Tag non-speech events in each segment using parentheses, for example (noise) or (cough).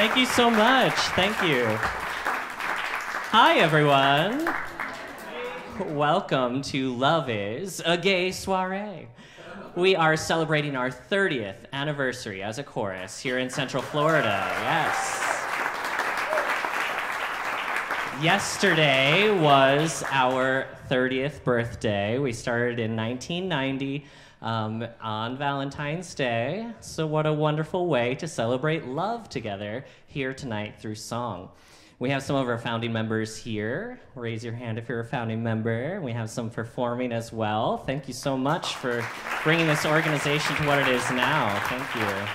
Thank you so much. Thank you. Hi, everyone. Welcome to Love is a Gay Soiree. We are celebrating our 30th anniversary as a chorus here in Central Florida. Yes. Yesterday was our 30th birthday. We started in 1990 um, on Valentine's Day. So, what a wonderful way to celebrate love together here tonight through song. We have some of our founding members here. Raise your hand if you're a founding member. We have some performing as well. Thank you so much for bringing this organization to what it is now. Thank you.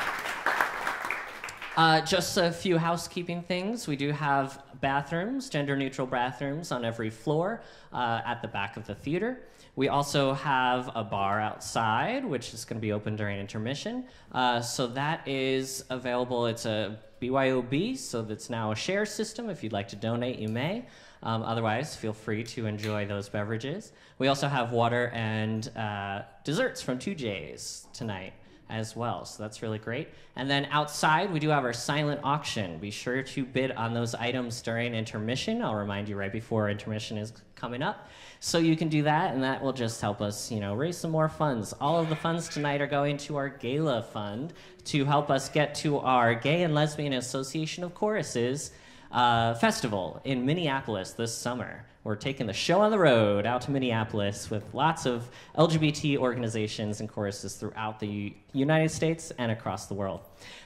Uh, just a few housekeeping things. We do have bathrooms, gender neutral bathrooms on every floor uh, at the back of the theater. We also have a bar outside, which is going to be open during intermission. Uh, so that is available. It's a BYOB, so that's now a share system. If you'd like to donate, you may. Um, otherwise, feel free to enjoy those beverages. We also have water and uh, desserts from 2J's tonight as well, so that's really great. And then outside, we do have our silent auction. Be sure to bid on those items during intermission. I'll remind you right before intermission is coming up. So you can do that, and that will just help us, you know, raise some more funds. All of the funds tonight are going to our gala fund to help us get to our Gay and Lesbian Association of Choruses uh, festival in Minneapolis this summer. We're taking the show on the road out to Minneapolis with lots of LGBT organizations and choruses throughout the United States and across the world.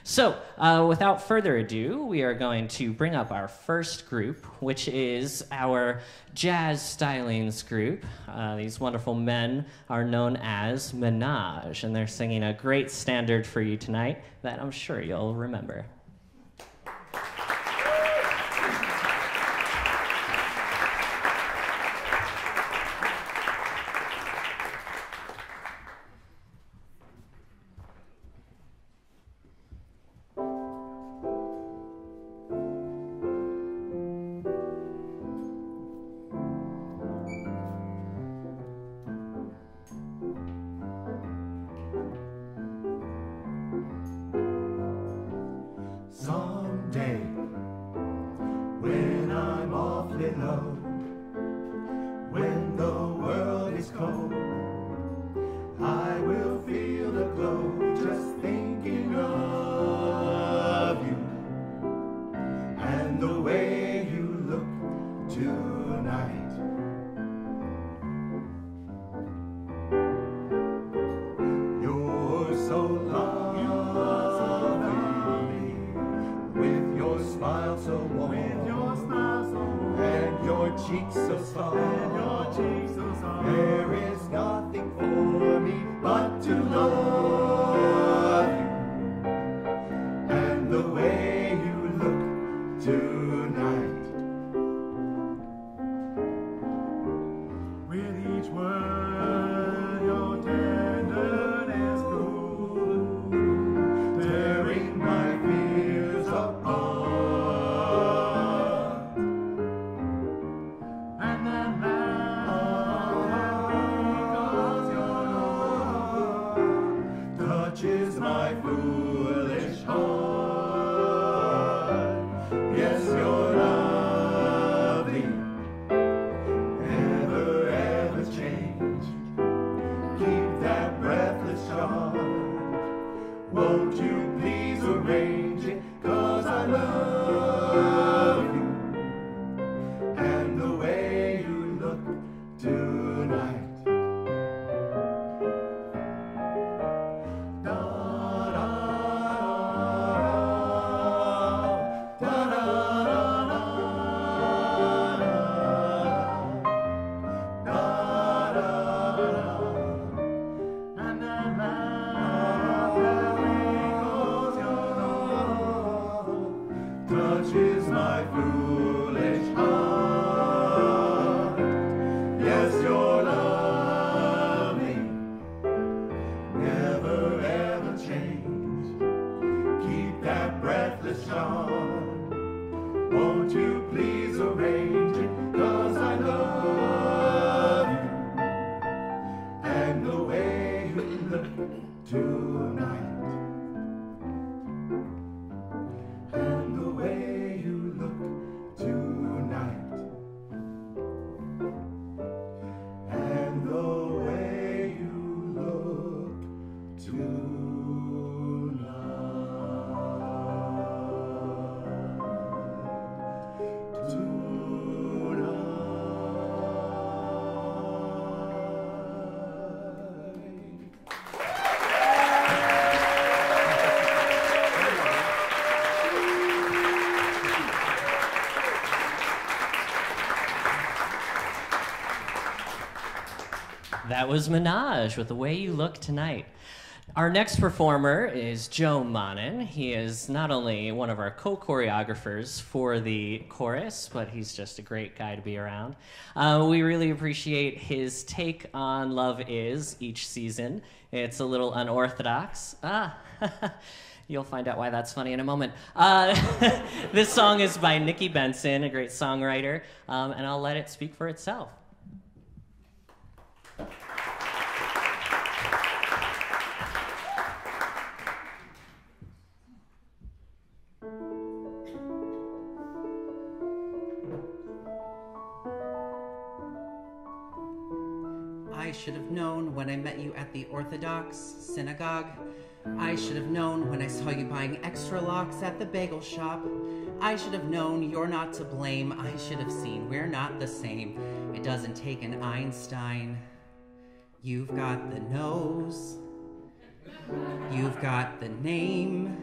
So, uh, without further ado, we are going to bring up our first group, which is our jazz stylings group. Uh, these wonderful men are known as Menage, and they're singing a great standard for you tonight that I'm sure you'll remember. That was Menage with The Way You Look Tonight. Our next performer is Joe Manin. He is not only one of our co choreographers for the chorus, but he's just a great guy to be around. Uh, we really appreciate his take on Love Is each season. It's a little unorthodox. Ah, (laughs) You'll find out why that's funny in a moment. Uh, (laughs) this song is by Nikki Benson, a great songwriter, um, and I'll let it speak for itself. When I met you at the Orthodox synagogue. I should have known when I saw you buying extra locks at the bagel shop. I should have known you're not to blame. I should have seen we're not the same. It doesn't take an Einstein. You've got the nose. You've got the name.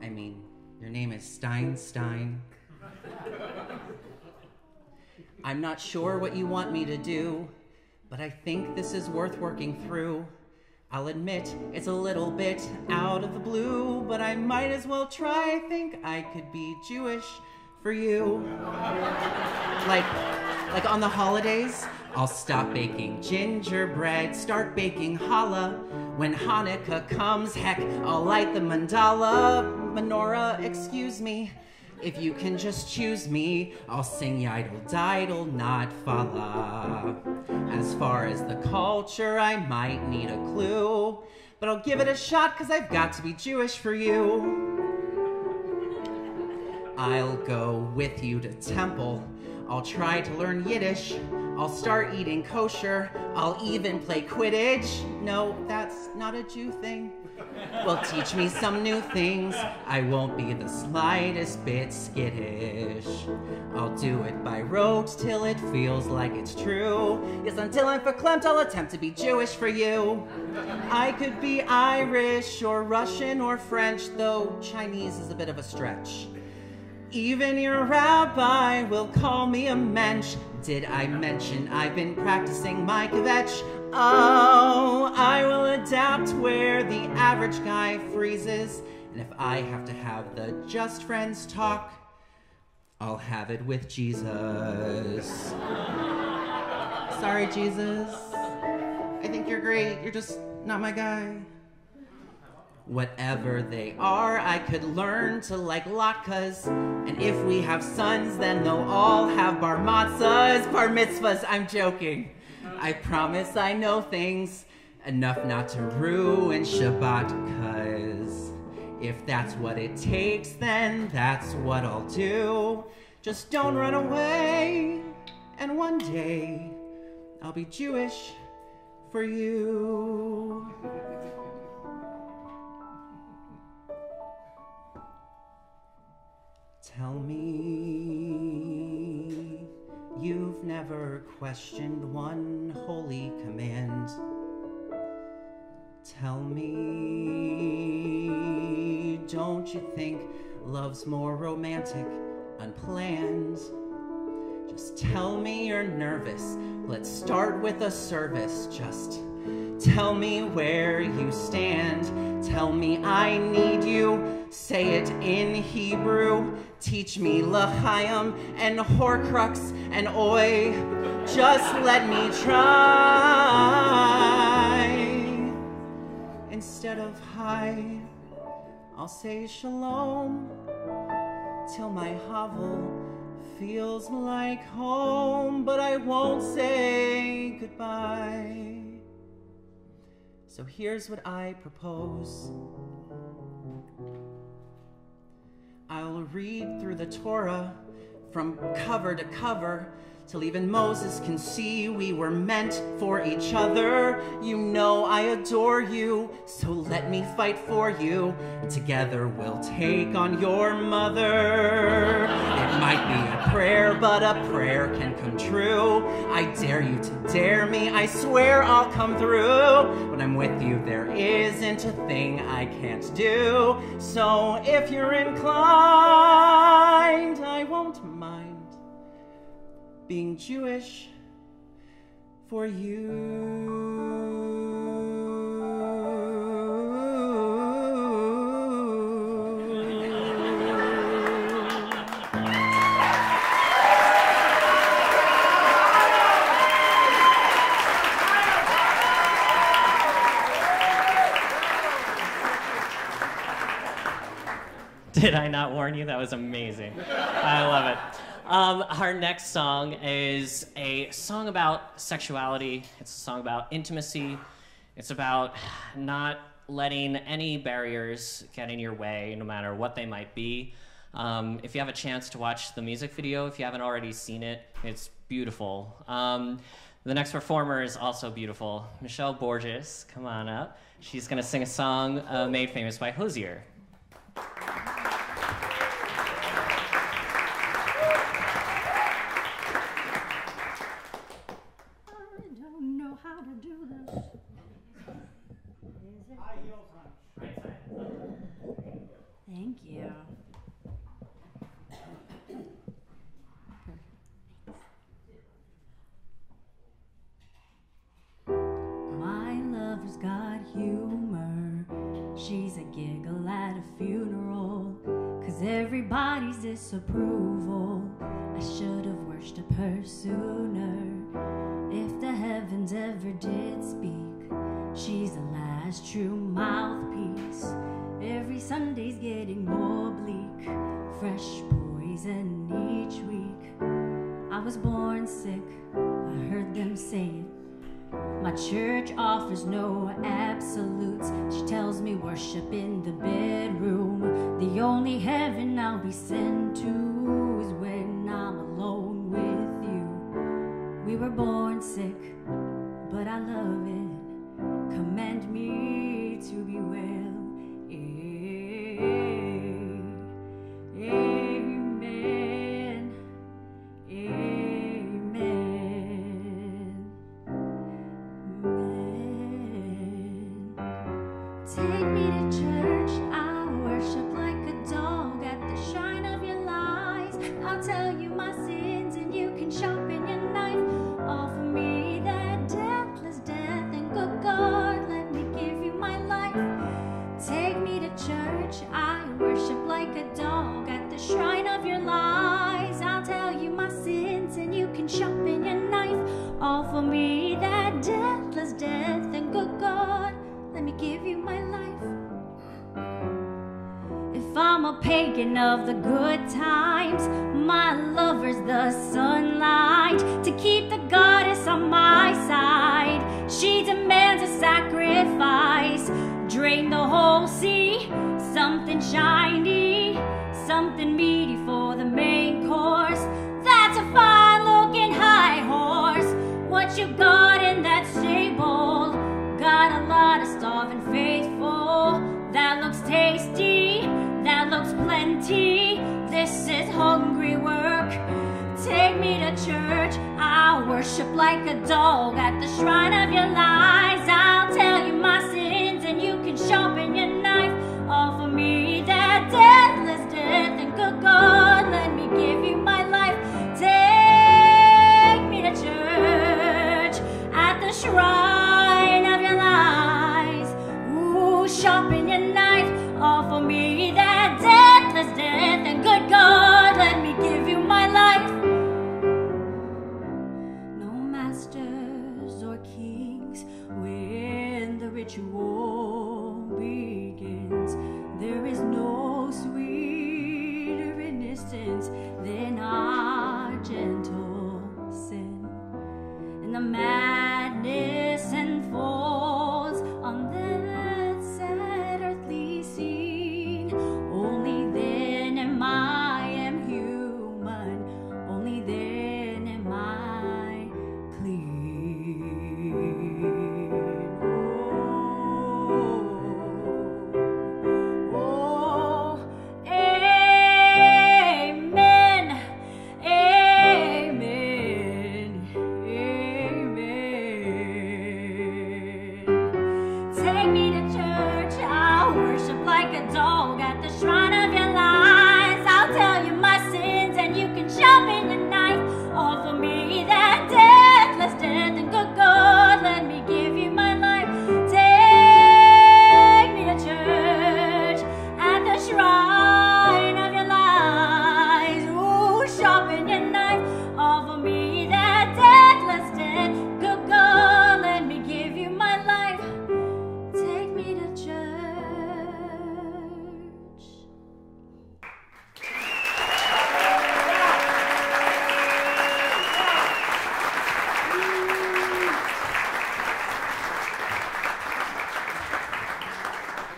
I mean, your name is Steinstein. I'm not sure what you want me to do but I think this is worth working through. I'll admit it's a little bit out of the blue, but I might as well try. I think I could be Jewish for you. like, like on the holidays, I'll stop baking gingerbread, start baking challah. When Hanukkah comes, heck, I'll light the mandala menorah. Excuse me. If you can just choose me, I'll sing Yidel Didel, not Fala. As far as the culture, I might need a clue, but I'll give it a shot because I've got to be Jewish for you. I'll go with you to temple. I'll try to learn Yiddish. I'll start eating kosher. I'll even play Quidditch. No, that's not a Jew thing. Well, teach me some new things. I won't be the slightest bit skittish. I'll do it by rote till it feels like it's true. Yes, until I'm verklempt, I'll attempt to be Jewish for you. I could be Irish or Russian or French, though Chinese is a bit of a stretch. Even your rabbi will call me a mensch. Did I mention I've been practicing my kvetch? Oh, I will adapt where the average guy freezes. And if I have to have the just friends talk, I'll have it with Jesus. Sorry, Jesus. I think you're great. You're just not my guy. Whatever they are, I could learn to like latkes. And if we have sons, then they'll all have bar matzahs, bar mitzvahs. I'm joking. I promise I know things enough not to ruin Shabbat, cause if that's what it takes, then that's what I'll do. Just don't run away, and one day I'll be Jewish for you. Tell me you've never questioned one holy command. Tell me, don't you think love's more romantic, unplanned? Just tell me you're nervous. Let's start with a service. Just tell me where you stand. Tell me I need you. Say it in Hebrew. Teach me L'chaim and Horcrux and Oi. Just let me try. Instead of hi, I'll say shalom till my hovel feels like home, but I won't say goodbye. So here's what I propose. I'll read through the Torah from cover to cover till even Moses can see we were meant for each other. You know I adore you, so let me fight for you. Together we'll take on your mother. It might be a prayer, but a prayer can come true. I dare you to dare me, I swear I'll come through. When I'm with you, there isn't a thing I can't do. So if you're inclined, I won't being Jewish for you. Did I not warn you? That was amazing. I love it. Um, our next song is a song about sexuality. It's a song about intimacy. It's about not letting any barriers get in your way, no matter what they might be. Um, if you have a chance to watch the music video, if you haven't already seen it, it's beautiful. Um, the next performer is also beautiful. Michelle Borges, come on up. She's going to sing a song uh, made famous by Hozier. Got humor. She's a giggle at a funeral. Cause everybody's disapproval. I should have worshipped her sooner. If the heavens ever did speak, she's the last true mouthpiece. Every Sunday's getting more bleak. Fresh poison each week. I was born sick, I heard them say it. My church offers no absolutes. She tells me worship in the bedroom. The only heaven I'll be sent to is when I'm alone with you. We were born sick, but I love it. Command me to be well. Amen.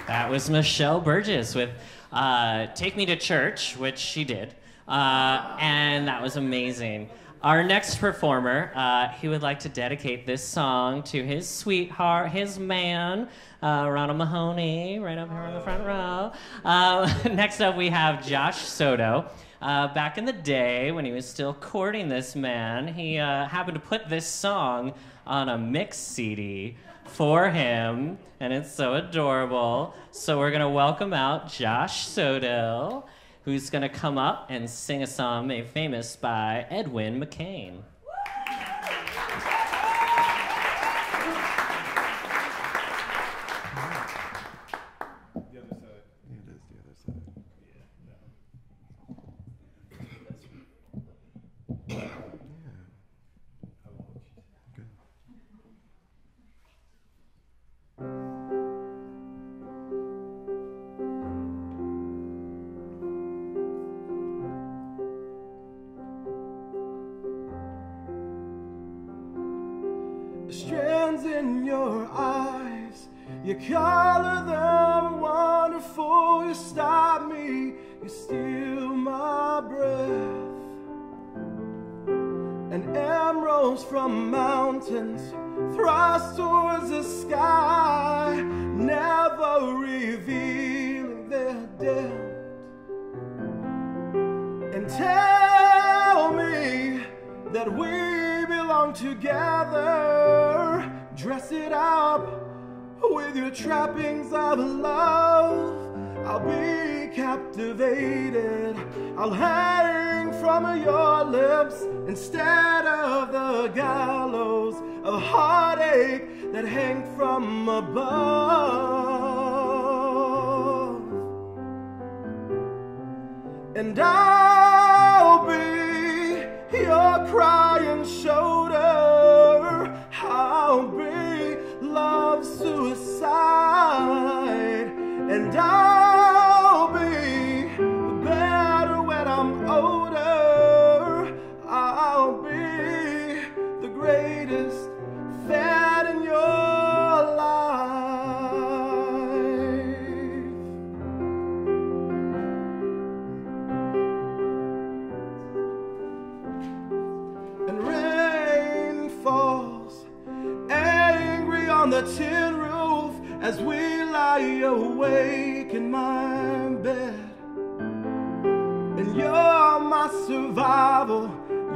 Was Michelle Burgess with uh, Take Me to Church, which she did. Uh, and that was amazing. Our next performer, uh, he would like to dedicate this song to his sweetheart, his man, uh, Ronald Mahoney, right up here in the front row. Uh, (laughs) next up, we have Josh Soto. Uh, back in the day, when he was still courting this man, he happened to put this song on a mix CD for him, and it's so adorable. So we're gonna welcome out Josh Soto who's to come up and sing a song made famous by Edwin McCain. And I'll be your crying shoulder.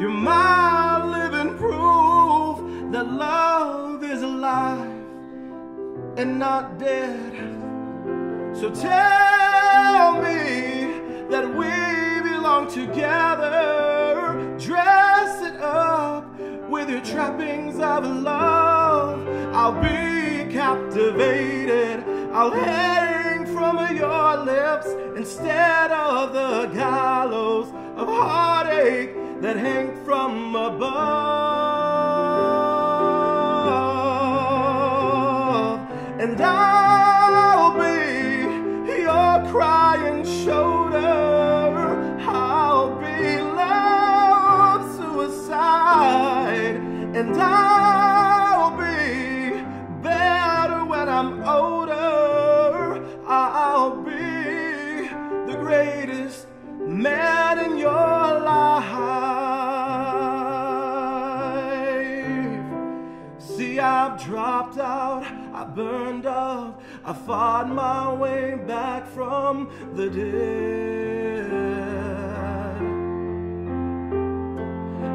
You're my living proof that love is alive and not dead. So tell me that we belong together. Dress it up with your trappings of love. I'll be captivated. I'll hang from your lips instead of the gallows of heartache that hang from above. And I'll be your crying shoulder. I'll be love suicide. And I'll burned up, I fought my way back from the dead.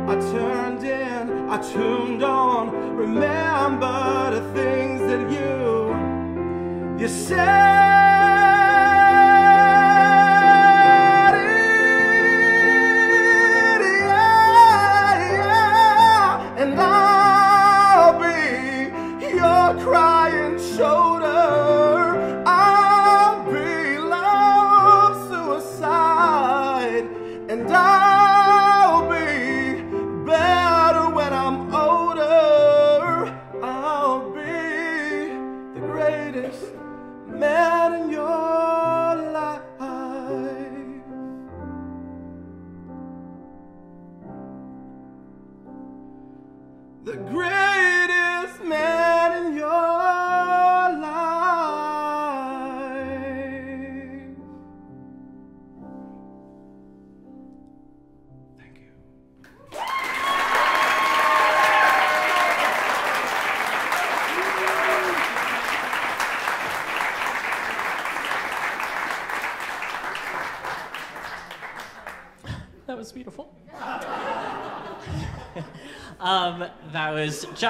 I turned in, I tuned on, remember the things that you, you said.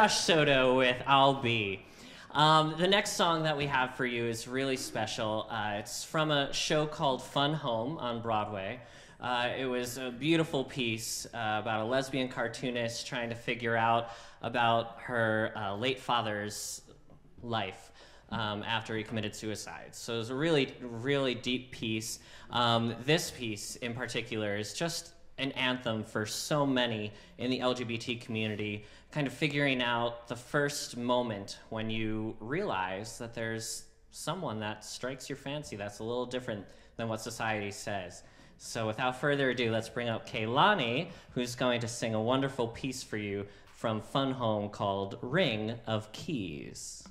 Josh Soto with I'll Be. Um, the next song that we have for you is really special. Uh, it's from a show called Fun Home on Broadway. Uh, it was a beautiful piece uh, about a lesbian cartoonist trying to figure out about her uh, late father's life um, after he committed suicide. So it was a really, really deep piece. Um, this piece in particular is just an anthem for so many in the LGBT community, kind of figuring out the first moment when you realize that there's someone that strikes your fancy that's a little different than what society says. So without further ado, let's bring up Kaylani, who's going to sing a wonderful piece for you from Fun Home called Ring of Keys.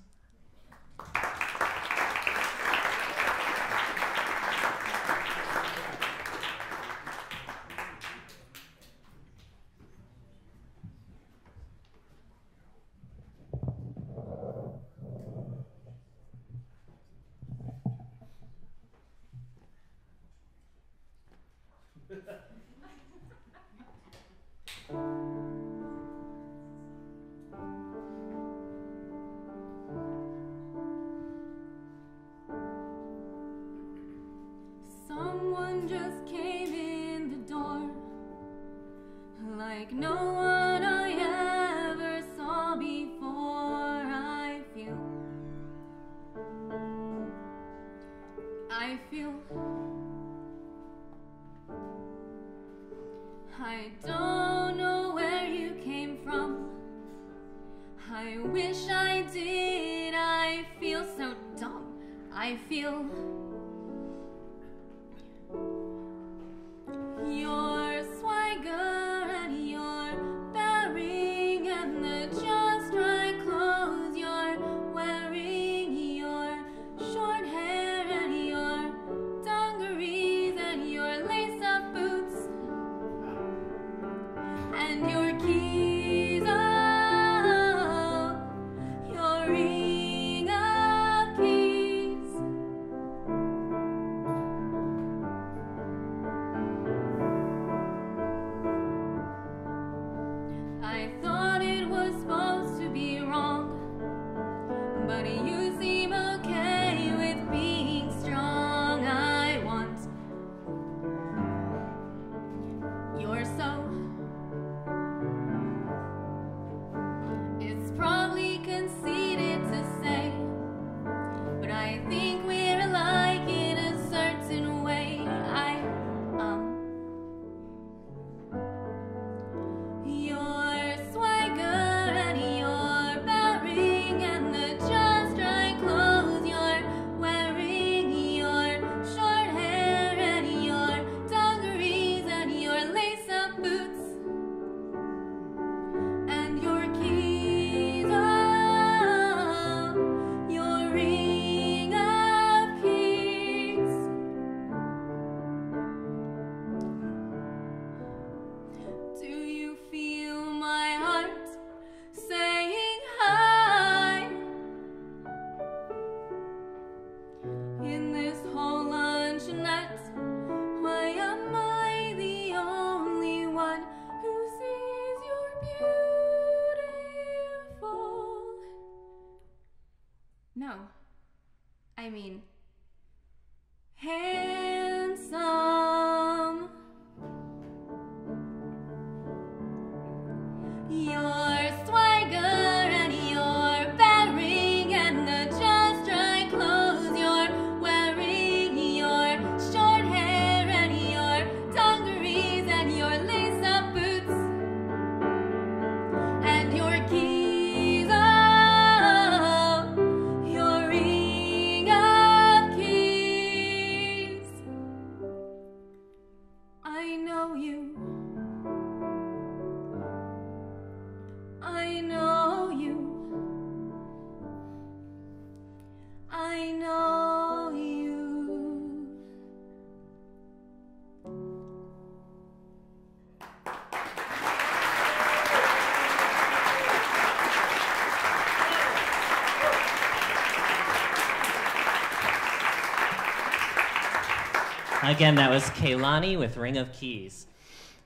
Again, that was Kaylani with Ring of Keys.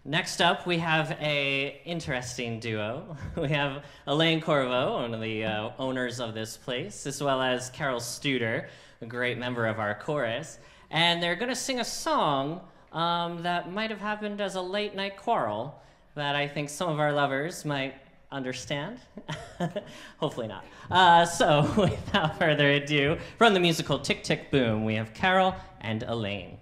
Next up, we have a interesting duo. (laughs) We have Elaine Corvo, one of the uh, owners of this place, as well as Carol Studer, a great member of our chorus. And they're going to sing a song um, that might have happened as a late night quarrel that I think some of our lovers might understand. (laughs) Hopefully not. Uh, so, (laughs) without further ado, from the musical Tick Tick Boom, we have Carol and Elaine.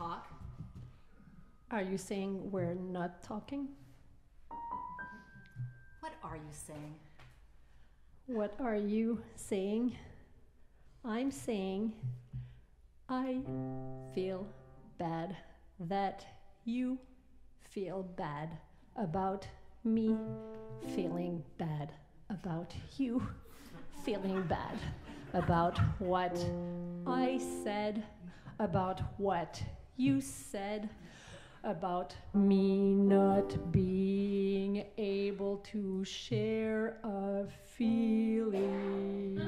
Talk? Are you saying we're not talking? What are you saying? What are you saying? I'm saying I feel bad that you feel bad about me feeling bad about you feeling bad about what I said, about what you said, about me not being able to share a feeling.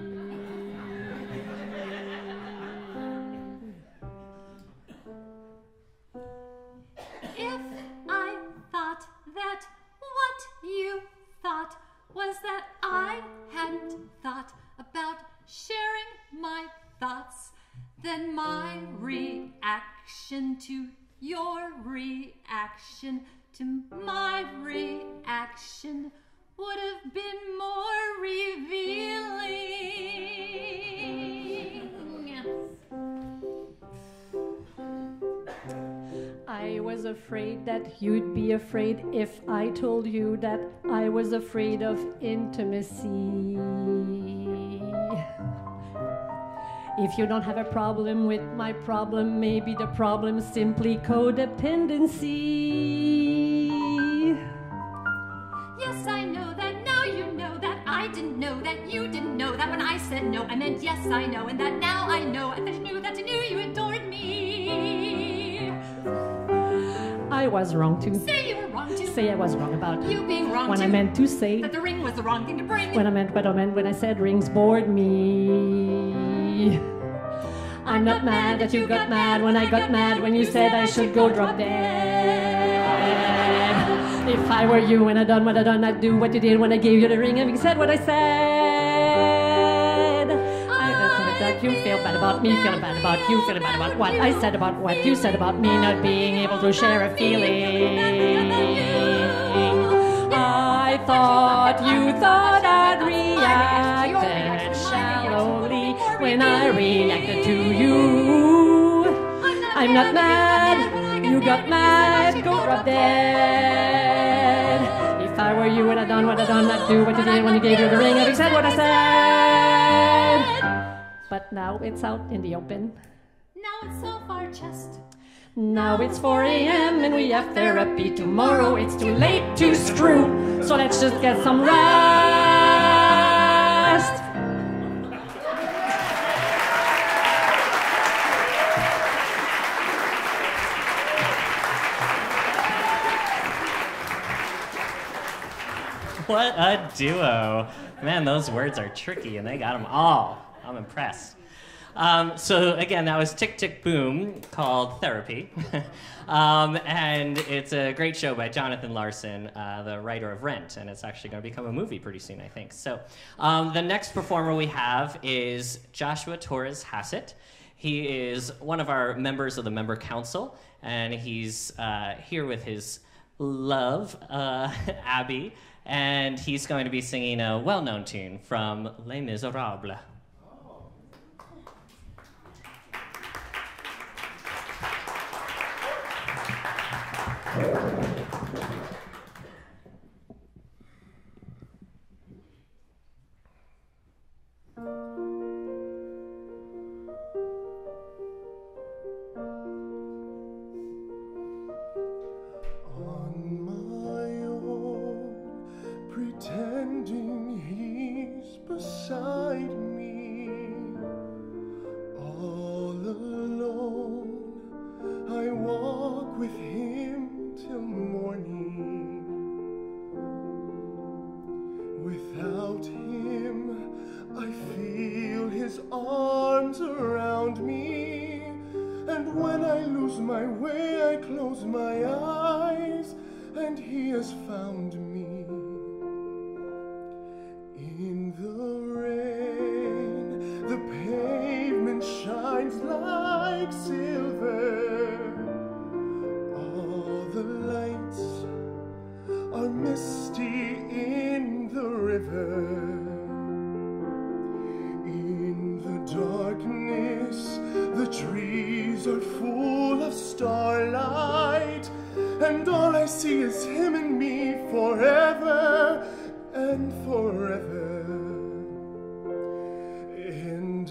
If I thought that what you thought was that I hadn't thought about sharing my thoughts, then my reaction to your reaction to my reaction would have been more revealing. I was afraid that you'd be afraid if I told you that I was afraid of intimacy. If you don't have a problem with my problem, maybe the problem's simply codependency. Yes, I know that. Now you know that. I didn't know that. You didn't know that. When I said no, I meant yes, I know, and that now I know, and that you knew that you knew you adored me. I was wrong to Say you were wrong to say I was wrong about you being wrong when I meant to say. That the ring was the wrong thing to bring. when I meant what I meant when I said rings bored me. I'm not mad that you got mad when I got mad when you said I should go drop dead. If I were you when I done what I done, I'd do what you did when I gave you the ring and you said what I said. I don't that you feel bad about me, feeling bad about you, feeling bad about what I said about what you said about me, not being able to share a feeling. I thought you thought I'd reacted when I reacted to you. I'm not mad, you got mad, go drop dead. If I were you and I done what I done, I'd do what you did when you gave you the ring, I'd said what I said. But now it's out in the open. Now it's off our chest. Now it's 4 a.m. and we have therapy tomorrow. It's too late to screw, so let's just get some rest. (laughs) What a duo. Man, those words are tricky and they got them all. I'm impressed. Um, so, again, that was Tick Tick Boom called Therapy. (laughs) um, and it's a great show by Jonathan Larson, uh, the writer of Rent. And it's actually going to become a movie pretty soon, I think. So, um, the next performer we have is Joshua Torres Hassett. He is one of our members of the member council, and he's uh, here with his love, uh, (laughs) Abby, and he's going to be singing a well known tune from Les Miserables.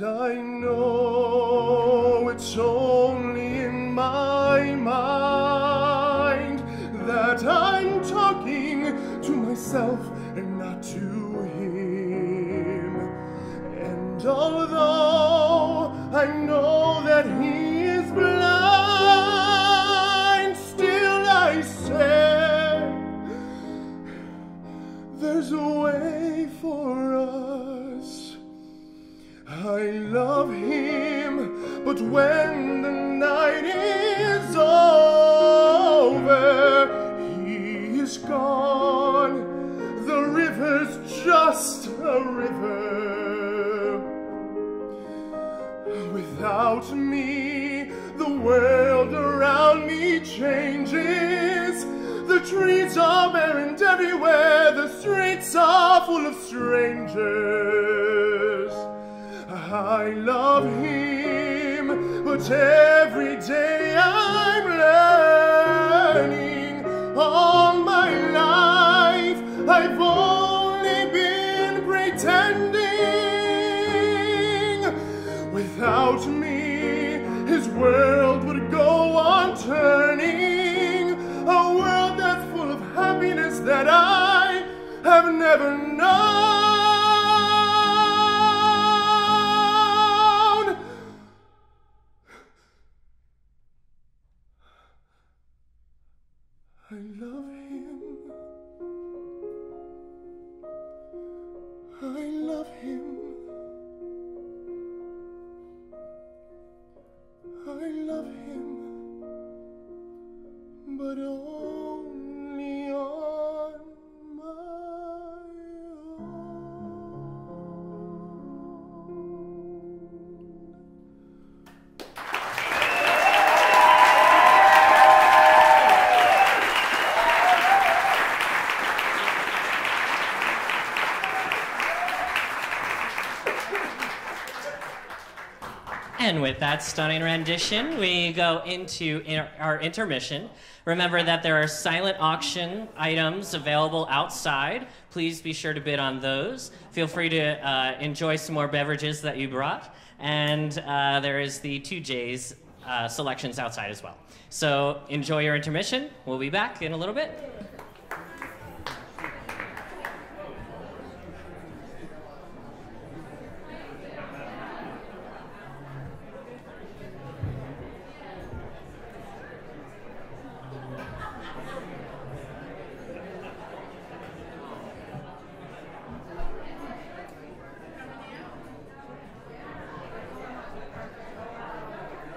I know it's only when the night is over, he is gone. The river's just a river. Without me, the world around me changes. The trees are barren everywhere, the streets are full of strangers. I love him, but every day I'm learning. All my life I've only been pretending. Without me, his world would go on turning. A world that's full of happiness that I have never known. That stunning rendition, we go into in- our intermission. Remember that there are silent auction items available outside. Please be sure to bid on those. Feel free to uh, enjoy some more beverages that you brought. And uh, there is the 2J's uh, selections outside as well. So enjoy your intermission. We'll be back in a little bit.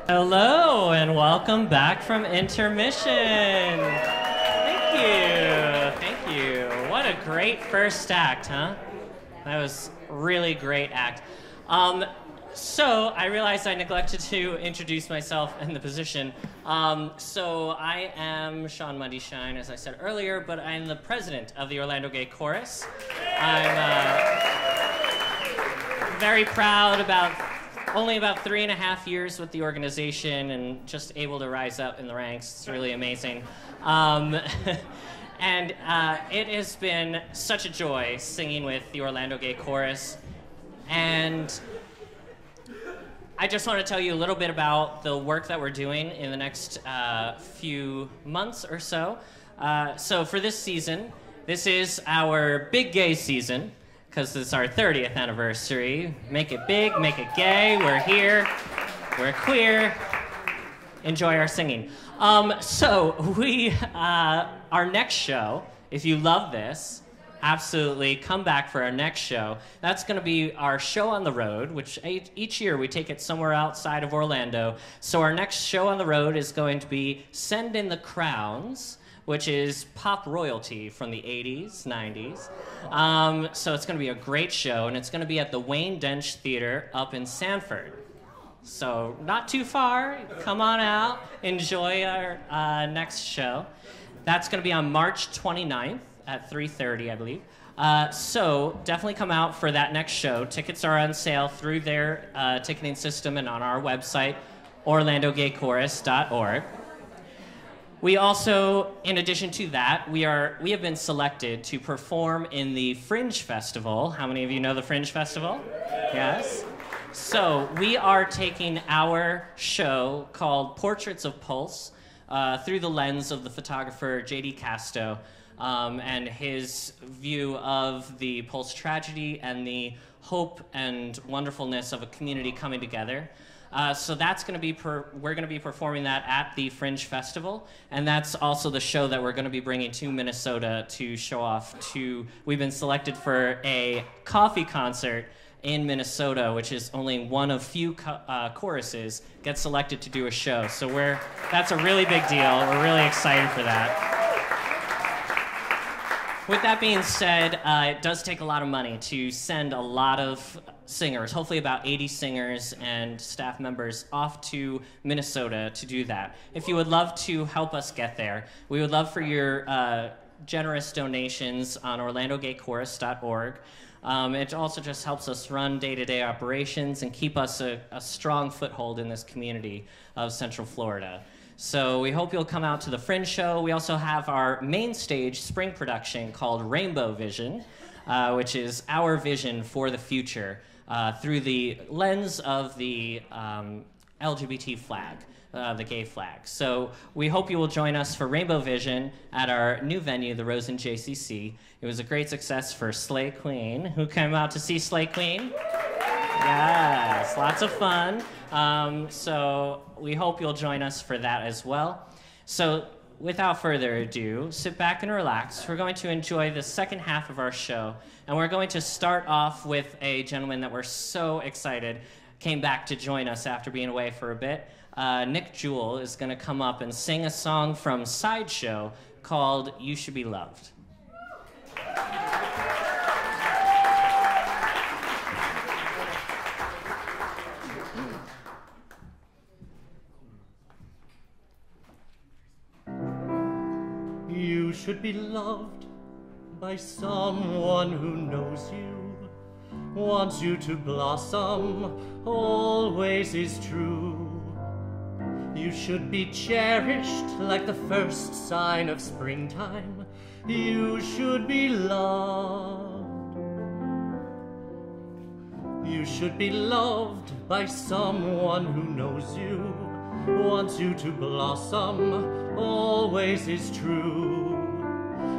Hello and welcome back from intermission. Thank you. Thank you. What a great first act, huh? That was really great act. Um, so I realized I neglected to introduce myself and the position. Um, so I am Sean Mundy Shine, as I said earlier, but I'm the president of the Orlando Gay Chorus. I'm uh, very proud about only about three and a half years with the organization and just able to rise up in the ranks. It's really amazing. Um, (laughs) and uh, it has been such a joy singing with the Orlando Gay Chorus. And I just want to tell you a little bit about the work that we're doing in the next uh, few months or so. Uh, so, for this season, this is our big gay season because it's our 30th anniversary. Make it big, make it gay. We're here, we're queer. Enjoy our singing. Um, so, (laughs) we, uh, our next show, if you love this, absolutely come back for our next show. That's going to be our show on the road, which each each year we take it somewhere outside of Orlando. So our next show on the road is going to be Send in the Crowns which is pop royalty from the 80s, 90s. Um, so it's going to be a great show, and it's going to be at the Wayne Densch Theater up in Sanford. So not too far. Come on out, enjoy our uh, next show. That's going to be on March 29th at 3:30, I believe. Uh, so definitely come out for that next show. Tickets are on sale through their uh, ticketing system and on our website, OrlandoGayChorus.org. We also, in addition to that, we are we have been selected to perform in the Fringe Festival. How many of you know the Fringe Festival? Yes. So we are taking our show called Portraits of Pulse uh, through the lens of the photographer J.D. Casto um, and his view of the Pulse tragedy and the hope and wonderfulness of a community coming together. Uh, so that's going to be per, we're going to be performing that at the Fringe Festival, and that's also the show that we're going to be bringing to Minnesota to show off. To we've been selected for a coffee concert in Minnesota, which is only one of few co- uh, choruses get selected to do a show. So we're that's a really big deal. We're really excited for that. With that being said, uh, it does take a lot of money to send a lot of singers, hopefully about 80 singers and staff members, off to Minnesota to do that. If you would love to help us get there, we would love for your uh, generous donations on orlandogaychorus.org. Um, it also just helps us run day to day operations and keep us a, a strong foothold in this community of Central Florida. So we hope you'll come out to the Fringe Show. We also have our main stage spring production called Rainbow Vision, uh, which is our vision for the future uh, through the lens of the um, LGBT flag. Uh, the gay flag. So we hope you will join us for Rainbow Vision at our new venue, the Rosen JCC. It was a great success for Slay Queen, who came out to see Slay Queen. Yes, lots of fun. Um, so we hope you'll join us for that as well. So without further ado, sit back and relax. We're going to enjoy the second half of our show, and we're going to start off with a gentleman that we're so excited came back to join us after being away for a bit. Uh, Nick Jewell is going to come up and sing a song from Sideshow called You Should Be Loved. You should be loved by someone who knows you, wants you to blossom, always is true. You should be cherished like the first sign of springtime. You should be loved. You should be loved by someone who knows you, wants you to blossom, always is true.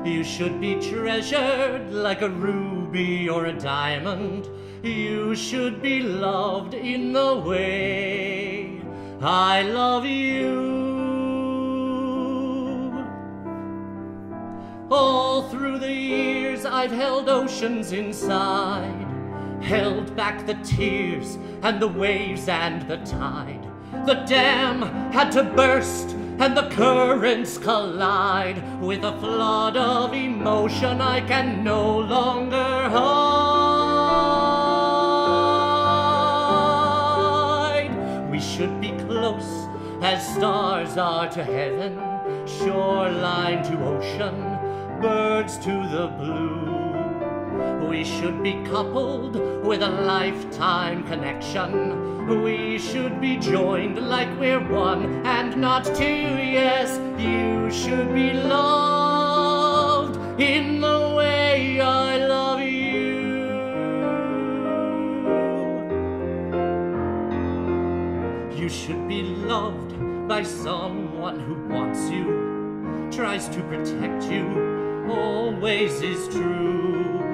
You should be treasured like a ruby or a diamond. You should be loved in the way I love you. All through the years, I've held oceans inside, held back the tears and the waves and the tide. The dam had to burst and the currents collide with a flood of emotion I can no longer hide. We should be close as stars are to heaven, shoreline to ocean, birds to the blue. We should be coupled with a lifetime connection. We should be joined like we're one and not two. Yes, you should be loved in the way I love you. You should be loved by someone who wants you, tries to protect you, always is true.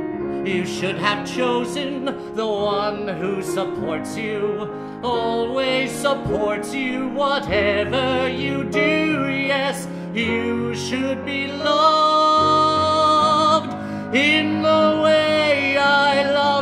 You should have chosen the one who supports you, always supports you, whatever you do. Yes, you should be loved in the way I love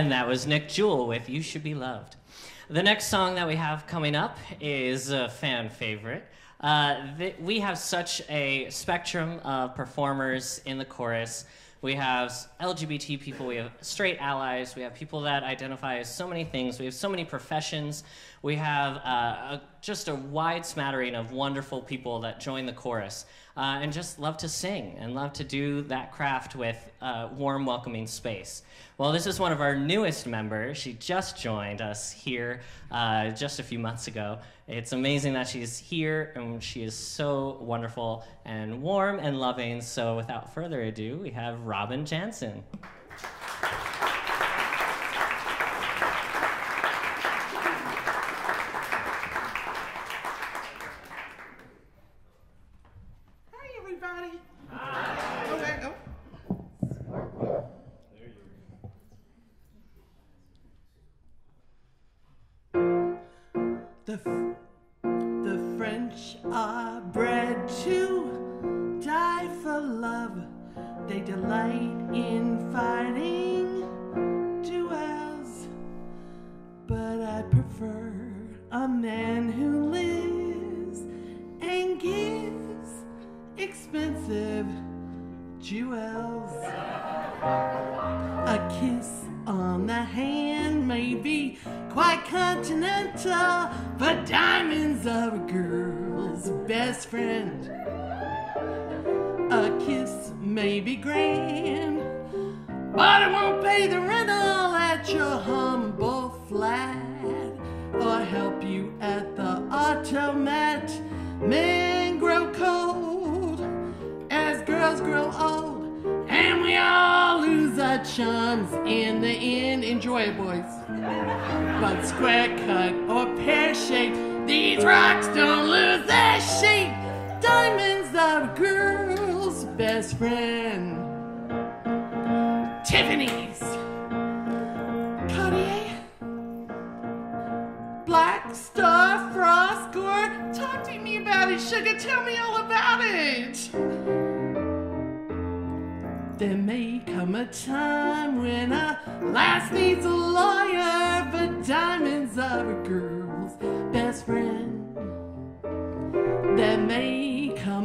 And that was Nick Jewell with You Should Be Loved. The next song that we have coming up is a fan favorite. Uh, th- we have such a spectrum of performers in the chorus. We have LGBT people, we have straight allies, we have people that identify as so many things, we have so many professions, we have uh, a, just a wide smattering of wonderful people that join the chorus uh, and just love to sing and love to do that craft with uh, warm, welcoming space. Well, this is one of our newest members. She just joined us here uh, just a few months ago. It's amazing that she's here and she is so wonderful and warm and loving. So, without further ado, we have Robin Jansen.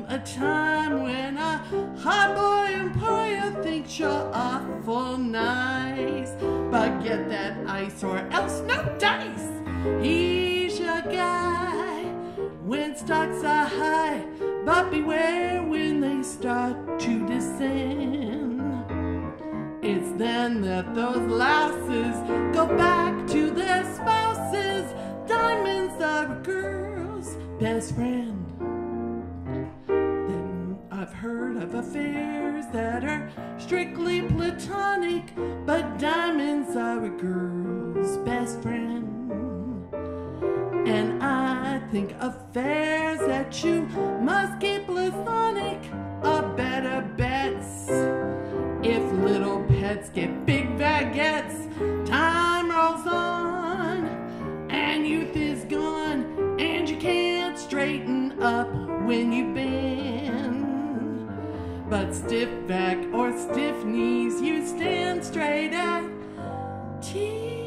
A time when a hot boy employer thinks you're awful nice, but get that ice or else no dice. He's your guy when stocks are high, but beware when they start to descend. It's then that those lasses go back to their spouses. Diamonds are girl's best friend. Heard of affairs that are strictly platonic, but diamonds are a girl's best friend. And I think affairs that you must keep platonic are better bets. If little pets get big baguettes, time rolls on, and youth is gone, and you can't straighten up when you bend. But stiff back or stiff knees, you stand straight at Tiffany's.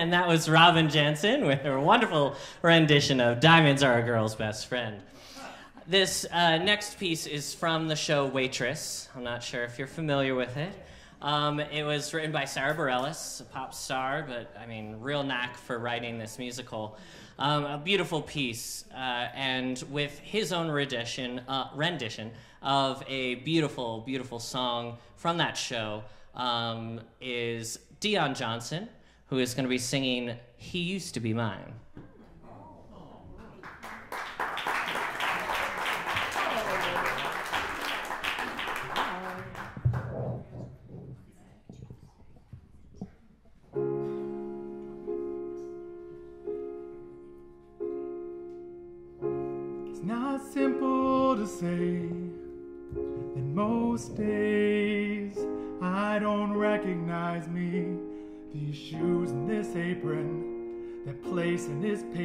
And that was Robin Jansen with her wonderful rendition of Diamonds Are a Girl's Best Friend. This uh, next piece is from the show Waitress. I'm not sure if you're familiar with it. Um, it was written by Sara Bareilles, a pop star, but I mean, real knack for writing this musical. Um, a beautiful piece, uh, and with his own rendition, uh, rendition of a beautiful, beautiful song from that show um, is Dion Johnson, who is going to be singing "He Used to Be Mine."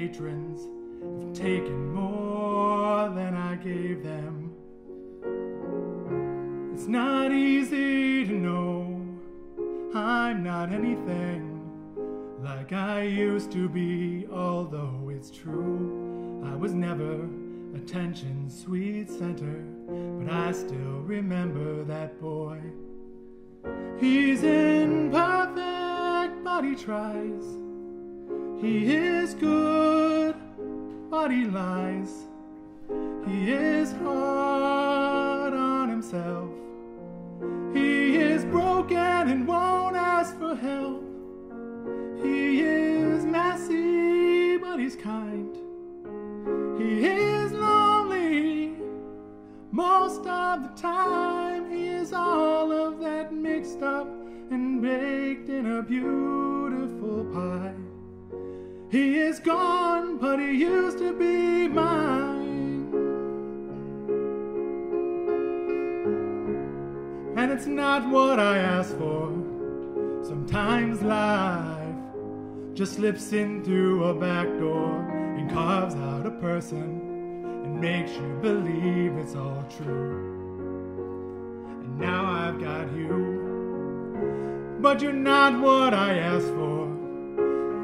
Patrons have taken more than I gave them. It's not easy to know I'm not anything like I used to be, although it's true I was never attention sweet center, but I still remember that boy. He's imperfect, but he tries. He is good, but he lies. He is hard on himself. He is broken and won't ask for help. He is messy, but he's kind. He is lonely most of the time. He is all of that mixed up and baked in a beautiful pie. He is gone, but he used to be mine. And it's not what I asked for. Sometimes life just slips in through a back door and carves out a person and makes you believe it's all true. And now I've got you, but you're not what I asked for.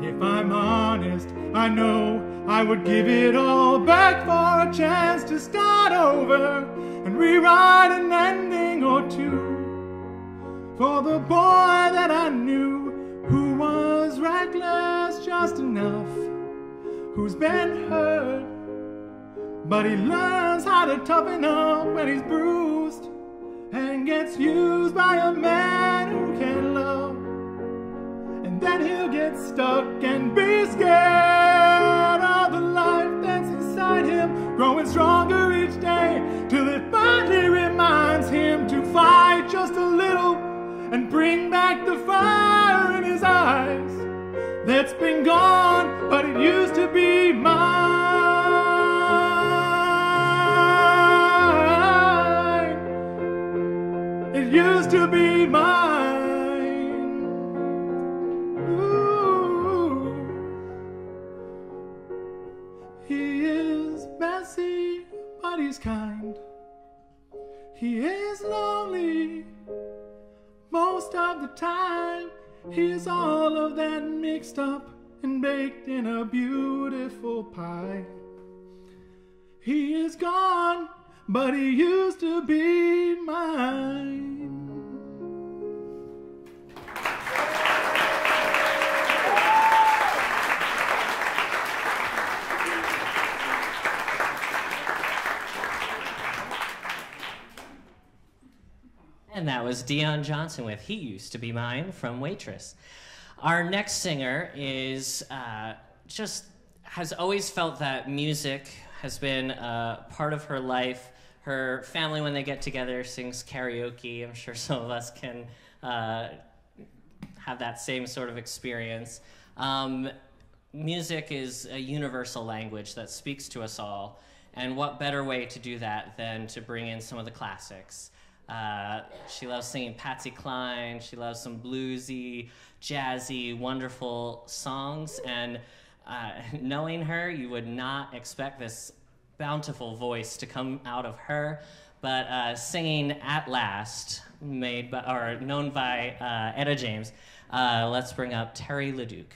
If I'm honest, I know I would give it all back for a chance to start over and rewrite an ending or two. For the boy that I knew who was reckless just enough, who's been hurt, but he learns how to toughen up when he's bruised and gets used by a man who can love. Then he'll get stuck and be scared of the life that's inside him, growing stronger each day till it finally reminds him to fight just a little and bring back the fire in his eyes that's been gone, but it used to be mine. It used to be mine. Messy, but he's kind. He is lonely most of the time. He's all of that mixed up and baked in a beautiful pie. He is gone, but he used to be mine. And that was Dion Johnson with He Used to Be Mine from Waitress. Our next singer is uh, just has always felt that music has been a part of her life. Her family, when they get together, sings karaoke. I'm sure (laughs) some of us can uh, have that same sort of experience. Um, music is a universal language that speaks to us all. And what better way to do that than to bring in some of the classics? Uh, she loves singing Patsy Cline. She loves some bluesy, jazzy, wonderful songs. And uh, (laughs) knowing her, you would not expect this bountiful voice to come out of her. But uh, singing "At Last," made by or known by uh, Etta James, uh, let's bring up Terry LeDuc.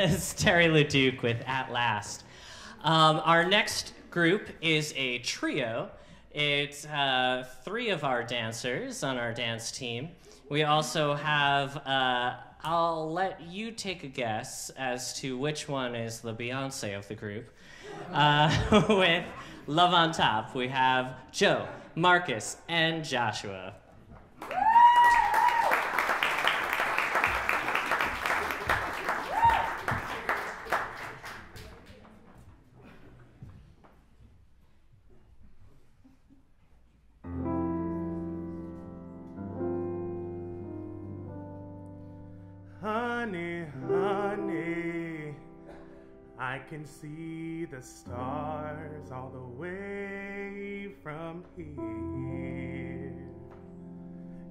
Was (laughs) Terry LeDuc with At Last. Um, our next group is a trio. It's uh, three of our dancers on our dance team. We also have, uh, I'll let you take a guess as to which one is the Beyonce of the group. Uh, (laughs) with Love on Top, we have Joe, Marcus, and Joshua. All the way from here.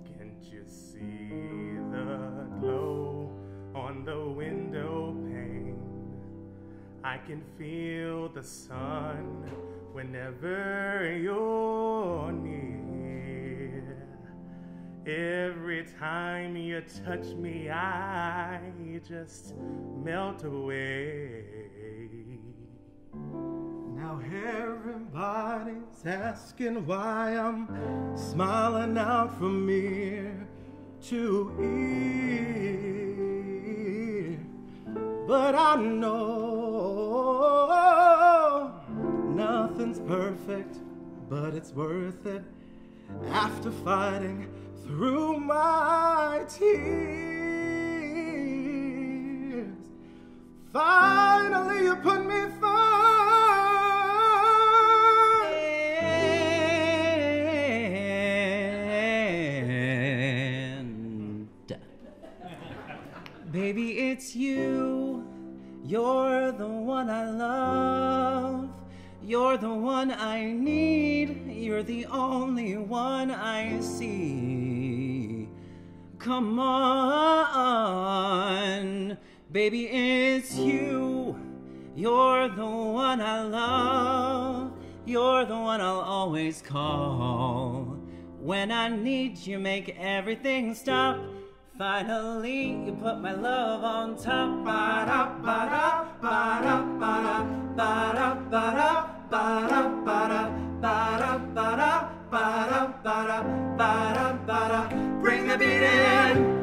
Can't you see the glow on the window pane? I can feel the sun whenever you're near. Every time you touch me, I just melt away. Now everybody's asking why I'm smiling out from ear to ear. But I know nothing's perfect, but it's worth it after fighting through my tears. Finally, you put me Baby, it's you. You're the one I love. You're the one I need. You're the only one I see. Come on, baby, it's you. You're the one I love. You're the one I'll always call. When I need you, make everything stop. Finally, you put my love on top. Ba-da, ba-da, ba-da, ba-da, ba-da, ba-da, ba-da, ba-da, ba-da, ba-da, ba-da, ba-da, ba-da, ba-da. Bring the beat in.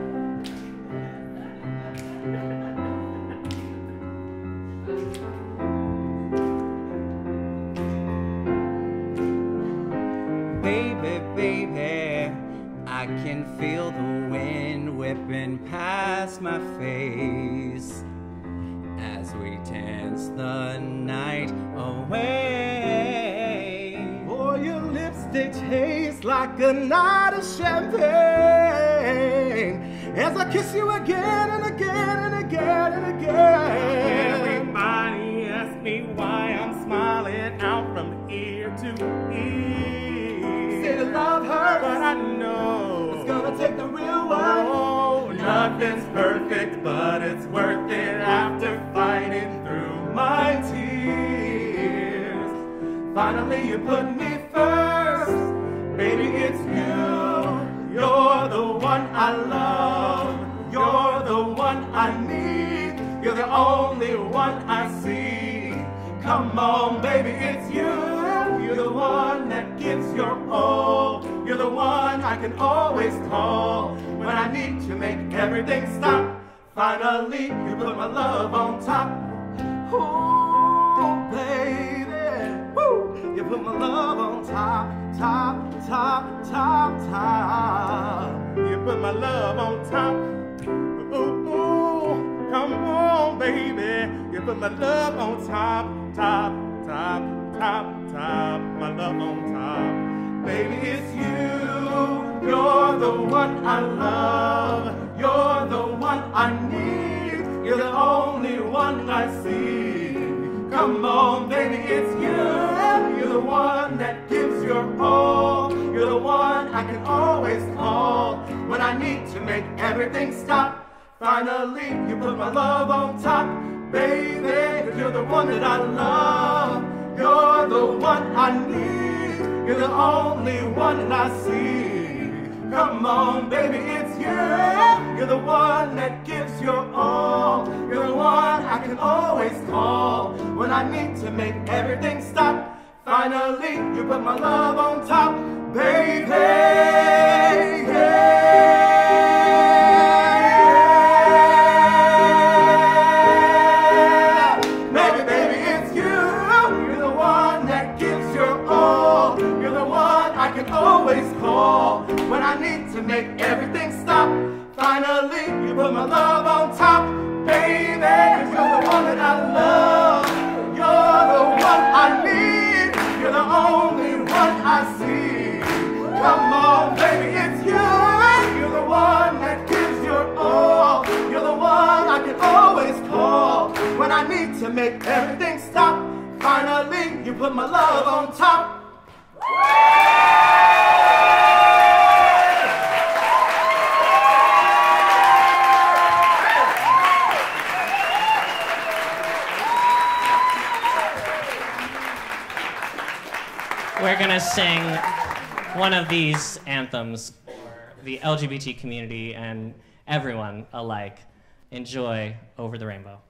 Wind past my face as we dance the night away. Oh, your lips, they taste like a night of champagne as I kiss you again and again and again and again. Everybody asks me why I'm smiling out from ear to ear. Say the love hurts, but I know it's gonna take the real one. Nothing's perfect, but it's worth it after fighting through my tears. Finally, you put me first. Baby, it's you. You're the one I love. You're the one I need. You're the only one I see. Come on, baby, it's you. You're the one that gives your all. You're the one I can always call when I need to make everything stop. Finally, you put my love on top. Ooh, baby. Woo. You put my love on top, top, top, top, top. You put my love on top. Ooh, come on, baby. You put my love on top, top, top, top, top. Love on top. Baby, it's you. You're the one I love. You're the one I need. You're the only one I see. Come on, baby, it's you. You're the one that gives your all. You're the one I can always call when I need to make everything stop. Finally, you put my love on top, baby. you you're the one that I love. You're the one I need. You're the only one I see. Come on, baby, it's you. You're the one that gives your all. You're the one I can always call when I need to make everything stop. Finally, you put my love on top, baby. Yeah. Love on top, baby. you you're the one that I love. You're the one I need. You're the only one I see. Come on, baby, it's you. You're the one that gives your all. You're the one I can always call when I need to make everything stop. Finally, you put my love on top. We're gonna sing one of these anthems for the LGBT community and everyone alike. Enjoy Over the Rainbow.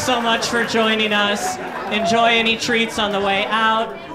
So much for joining us. Enjoy any treats on the way out.